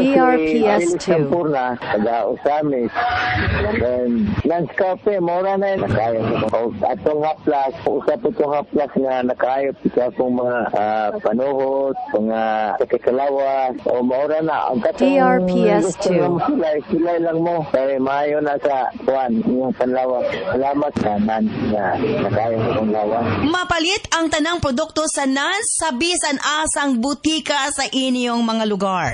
DRPS2. Sampurna, taga Usamis. Then, Landscape, mora na yun. Nakayot ko. Atong haplas, usap itong haplas nga nakayot ito akong mga ah, panuhot, mga kakikalawas, o mora na. Ang katong DRPS2. sila, sila lang mo. Kaya maayo na sa kuwan, yung panlawas. Salamat kanan nga nakayot itong lawas. Mapalit ang tanang produkto sa nan sa bisan asang butika sa inyong mga lugar.